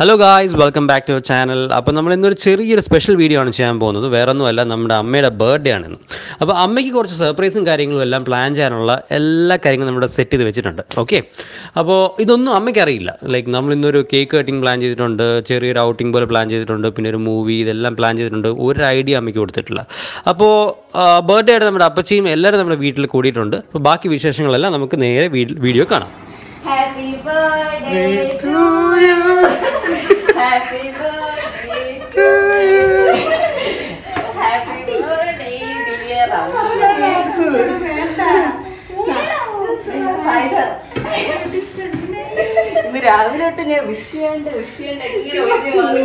Hello guys welcome back to channel അപ്പോൾ നമ്മൾ ഇന്നൊരു ചെറിയൊരു സ്പെഷ്യൽ വീഡിയോ ആണ് ചെയ്യാൻ പോകുന്നത്. വേറെ ഒന്നുമല്ല നമ്മുടെ അമ്മയുടെ ബർത്ത്ഡേ ആണെന്ന്. അപ്പോൾ അമ്മയ്ക്ക് കുറച്ച് സർപ്രൈസും കാര്യങ്ങളും എല്ലാം പ്ലാൻ ചെയ്യാനുള്ള എല്ലാ കാര്യങ്ങളും നമ്മുടെ സെറ്റ് ചെയ്ത് വെച്ചിട്ടുണ്ട്. ഓക്കെ അപ്പോൾ ഇതൊന്നും അമ്മയ്ക്ക് അറിയില്ല. ലൈക്ക് നമ്മൾ ഇന്നൊരു കേക്ക് കട്ടിങ് പ്ലാൻ ചെയ്തിട്ടുണ്ട് ചെറിയൊരു ഔട്ടിംഗ് പോലെ പ്ലാൻ ചെയ്തിട്ടുണ്ട് പിന്നെ ഒരു മൂവി ഇതെല്ലാം പ്ലാൻ ചെയ്തിട്ടുണ്ട്. ഒരു ഐഡിയ അമ്മയ്ക്ക് കൊടുത്തിട്ടില്ല. അപ്പോൾ ബർത്ത്ഡേ ആയിട്ട് നമ്മുടെ അപ്പച്ചിയും എല്ലാവരും നമ്മുടെ വീട്ടിൽ കൂടിയിട്ടുണ്ട്. അപ്പോൾ ബാക്കി വിശേഷങ്ങളെല്ലാം നമുക്ക് നേരെ വീഡിയോ കാണാം. Happy birthday to birthday Happy birthday to you. Happy birthday, dear ഇന്ന് രാവിലെ തൊട്ട് ഞാൻ വിഷ് വിഷയണ്ട് വിഷ് ചെയ്യണ്ട ഇങ്ങനെ ഒഴിഞ്ഞു മാറി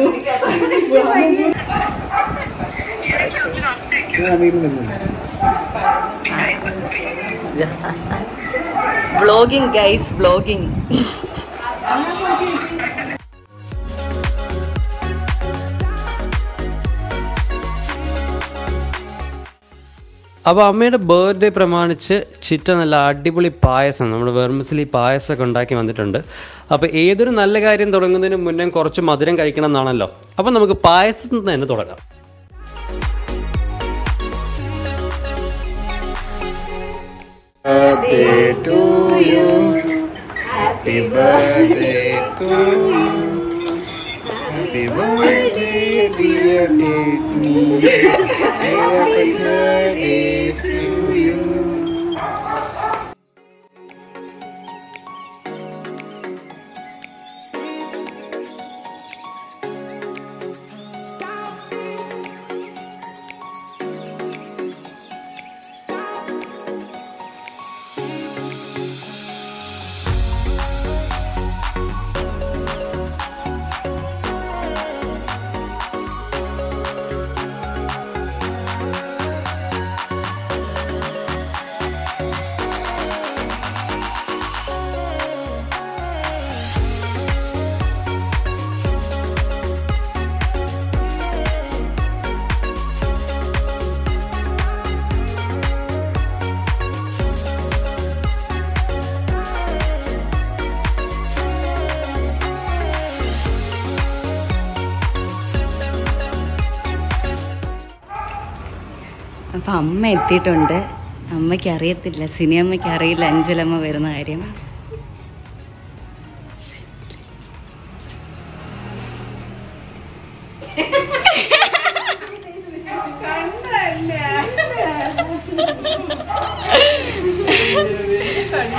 വ്ളോഗിങ് ഗൈസ് വ്ളോഗിങ് അപ്പോൾ അമ്മയുടെ ബർത്ത്ഡേ പ്രമാണിച്ച് ചിറ്റ നല്ല അടിപൊളി പായസം നമ്മൾ വെർമിസിൽ ഈ പായസമൊക്കെ ഉണ്ടാക്കി വന്നിട്ടുണ്ട് അപ്പോൾ ഏതൊരു നല്ല കാര്യം തുടങ്ങുന്നതിന് മുന്നേ കുറച്ച് മധുരം കഴിക്കണം എന്നാണല്ലോ അപ്പോൾ നമുക്ക് പായസത്തിൽ നിന്ന് തന്നെ തുടങ്ങാം birthday to you. Happy birthday to you. Happy birthday, dear, take me. Take me. to me. അപ്പൊ അമ്മ എത്തിയിട്ടുണ്ട്. അമ്മയ്ക്ക് അറിയത്തില്ല സിനിയമ്മയ്ക്ക് അറിയില്ല അഞ്ചലമ്മ വരുന്ന കാര്യം.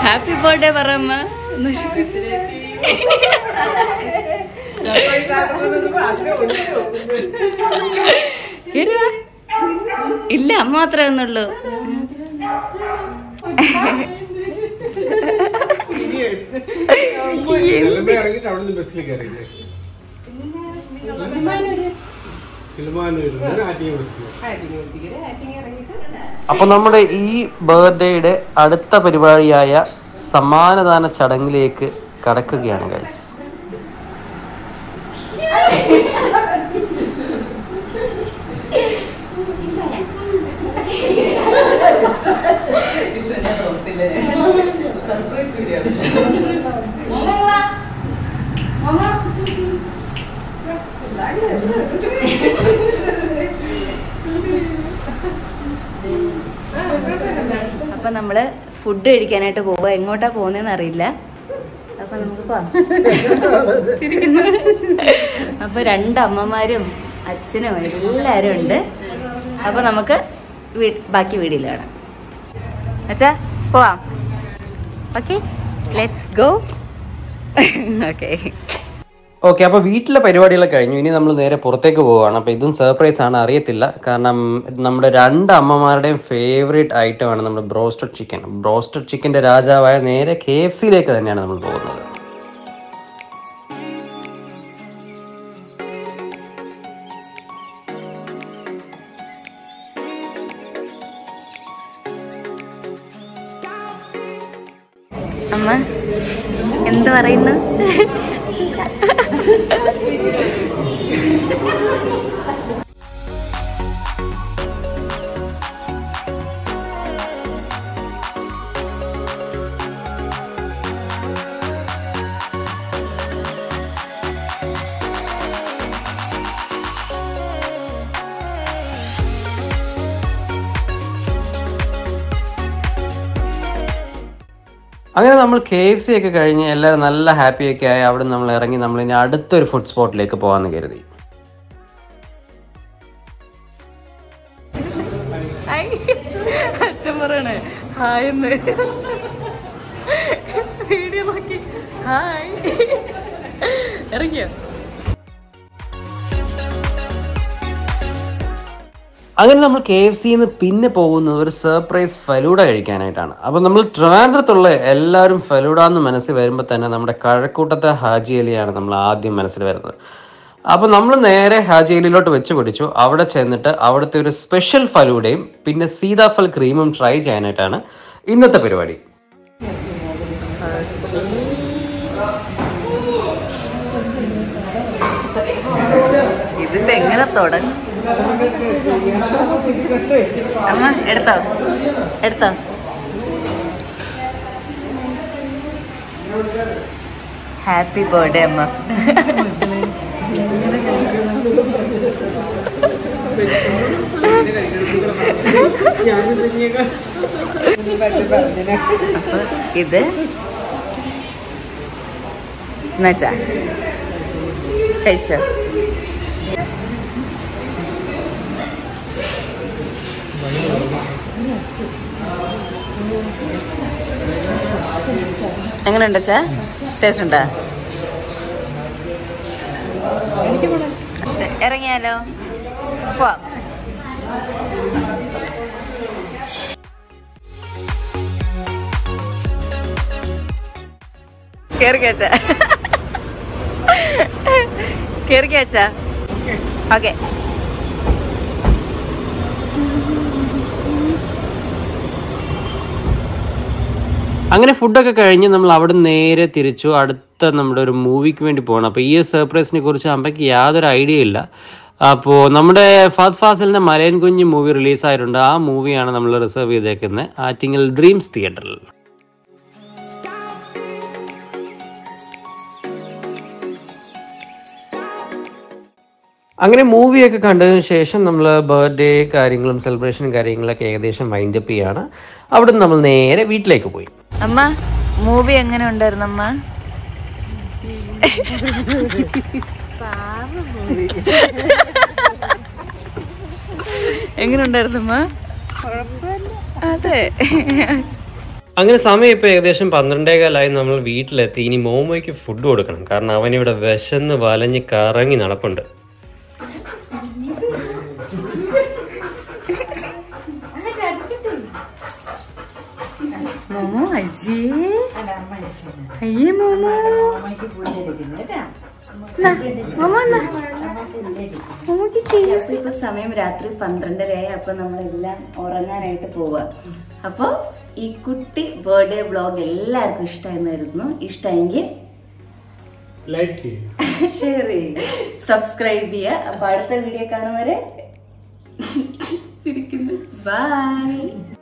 ഹാപ്പി ബർത്ത്ഡേ പറമ്മ ഇല്ല അമ്മ മാത്രമേ ഒന്നുള്ളൂ അപ്പൊ നമ്മുടെ ഈ ബർത്ത്ഡേയുടെ അടുത്ത പരിപാടിയായ സമ്മാനദാന ചടങ്ങിലേക്ക് കടക്കുകയാണ് ഗൈസ് അപ്പൊ നമ്മൾ ഫുഡ് കഴിക്കാനായിട്ട് പോവുക. എങ്ങോട്ടാ പോകുന്നതെന്ന് അറിയില്ല. അപ്പൊ നമുക്ക് രണ്ട് അമ്മമാരും അച്ഛനും എല്ലാരും ഉണ്ട്. അപ്പൊ നമുക്ക് ബാക്കി വീടിലാണ് അച്ഛാ പോവാം. Okay let's go okay okay അപ്പോൾ വീട്ടിലെ പരിപാടികളൊക്കെ കഴിഞ്ഞു. ഇനി നമ്മൾ നേരെ പുറത്തേക്ക് പോവുകയാണ്. അപ്പോൾ ഇതും സർപ്രൈസ് ആണ് അറിയത്തില്ല. കാരണം നമ്മുടെ രണ്ട് അമ്മമാരുടെയും ഫേവറേറ്റ് ഐറ്റം ആണ് നമ്മുടെ ബ്രോസ്റ്റഡ് ചിക്കൻ. ബ്രോസ്റ്റഡ് ചിക്കന്റെ രാജാവായ നേരെ കെ എഫ് സിയിലേക്ക് തന്നെയാണ് നമ്മൾ പോകുന്നത്. അമ്മ എന്ത് പറയുന്നു Thank you. അങ്ങനെ നമ്മൾ കെ എഫ് സി ഒക്കെ കഴിഞ്ഞ് എല്ലാവരും നല്ല ഹാപ്പി ഒക്കെ ആയി അവിടെ നമ്മൾ ഇറങ്ങി നമ്മൾ ഇനി അടുത്തൊരു ഫുഡ് സ്പോട്ടിലേക്ക് പോകാമെന്ന് കരുതി. വീഡിയോ ഇറങ്ങിയോ? അങ്ങനെ നമ്മൾ കെ എഫ് സിന്ന് പിന്നെ പോകുന്നത് ഒരു സർപ്രൈസ് ഫലൂഡ കഴിക്കാനായിട്ടാണ്. അപ്പോൾ നമ്മൾ ട്രിവാൻഡ്രത്തുള്ള എല്ലാവരും ഫലൂഡ എന്ന് മനസ്സിൽ വരുമ്പോൾ തന്നെ നമ്മുടെ കഴക്കൂട്ടത്തെ ഹാജി അലിയാണ് നമ്മൾ ആദ്യം മനസ്സിൽ വരുന്നത്. അപ്പോൾ നമ്മൾ നേരെ ഹാജി അലിയിലോട്ട് വെച്ച് പിടിച്ചു. അവിടെ ചെന്നിട്ട് അവിടുത്തെ ഒരു സ്പെഷ്യൽ ഫലൂഡയും പിന്നെ സീതാഫൽ ക്രീമും ട്രൈ ചെയ്യാനായിട്ടാണ് ഇന്നത്തെ പരിപാടി. ഇതിന്റെ എങ്ങനെ തുടങ്ങും? അമ്മ എടുത്തോ? എടുത്തോ? ഹാപ്പി ബർത്ത്ഡേ അമ്മ. അപ്പൊ ഇത് എന്നുവെച്ചാ കഴിച്ചോ? എങ്ങനെയുണ്ട് ചേ ടേസ്റ്റ് ഉണ്ടോ? ഇറങ്ങിയാലോ? പോവാം. കേറിക്കാച്ച കേറിക്കാച്ച കേറി കേച്ച ഓക്കെ. അങ്ങനെ ഫുഡൊക്കെ കഴിഞ്ഞ് നമ്മൾ അവിടെ നേരെ തിരിച്ചു. അടുത്ത നമ്മുടെ ഒരു മൂവിക്ക് വേണ്ടി പോകണം അപ്പോൾ ഈ ഒരു സർപ്രൈസിനെ കുറിച്ച് അമ്മയ്ക്ക് യാതൊരു ഐഡിയ ഇല്ല. അപ്പോൾ നമ്മുടെ ഫാദ് ഫാസിലിന്റെ മലയൻ കുഞ്ഞ് മൂവി റിലീസായിട്ടുണ്ട് ആ മൂവിയാണ് നമ്മൾ റിസർവ് ചെയ്തേക്കുന്നത് ആറ്റിങ്ങൽ ഡ്രീംസ് തിയേറ്ററിൽ അങ്ങനെ മൂവിയൊക്കെ കണ്ടതിന് ശേഷം നമ്മൾ ബർത്ത്ഡേ കാര്യങ്ങളും സെലിബ്രേഷൻ കാര്യങ്ങളൊക്കെ ഏകദേശം വൈൻഡപ്പ് ചെയ്യാണ്. അവിടെ നമ്മൾ നേരെ വീട്ടിലേക്ക് പോയി. അമ്മ മൂവി എങ്ങനെ ഉണ്ടായിരുന്നു അമ്മ? എങ്ങനെ ഉണ്ടായിരുന്നു അമ്മ? അതെ. അങ്ങനെ സമയം ഇപ്പോൾ ഏകദേശം പന്ത്രണ്ടേകാലായി നമ്മൾ വീട്ടിലെത്തി. ഇനി മോമോയ്ക്ക് ഫുഡ് കൊടുക്കണം. കാരണം അവനിവിടെ വിശന്ന് വലഞ്ഞ് കറങ്ങി നടപ്പുണ്ട്. മോമോ അയ്യേ അയ്യേ മോമോ. ഇപ്പൊ സമയം രാത്രി പന്ത്രണ്ടരയായി അപ്പൊ നമ്മളെല്ലാം ഉറങ്ങാനായിട്ട് പോവാ. അപ്പൊ ഈ കുട്ടി ബർത്ത്ഡേ ബ്ലോഗ് എല്ലാവർക്കും ഇഷ്ടമായിരുന്നു ഇഷ്ടമെങ്കിൽ ലൈക്ക് ചെയ്യും. ഷെയർ ചെയ്യുക സബ്സ്ക്രൈബ് ചെയ്യുക അപ്പൊ അടുത്ത വീഡിയോ കാണും വരെ. ചിരിക്കുന്നു. ബൈ